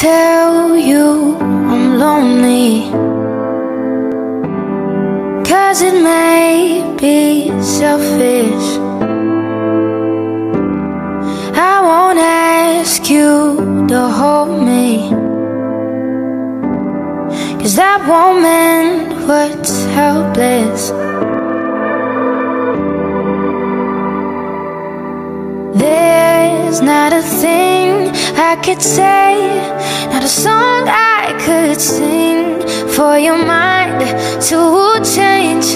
tell you I'm lonely. Cause it may be selfish. I won't ask you to hold me. Cause that won't mend what's helpless There's not a thing I could say Not a song I could sing For your mind to change.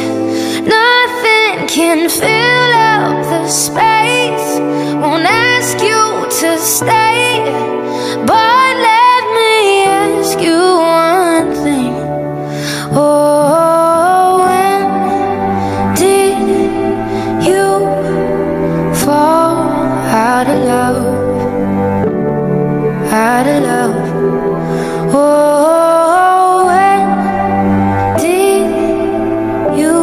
Nothing can fill up the space. Won't ask you to stay But let me ask you one thing. Oh, when did you fall out of love? Out of love. Oh, when did you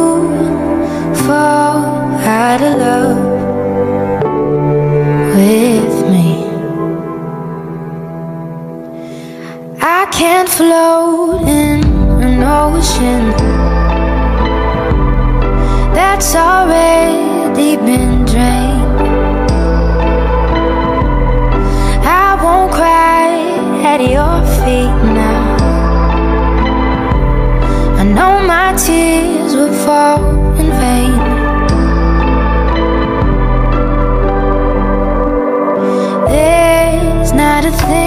fall out of love with me? I can't float in an ocean. That's already been my tears would fall in vain. There's not a thing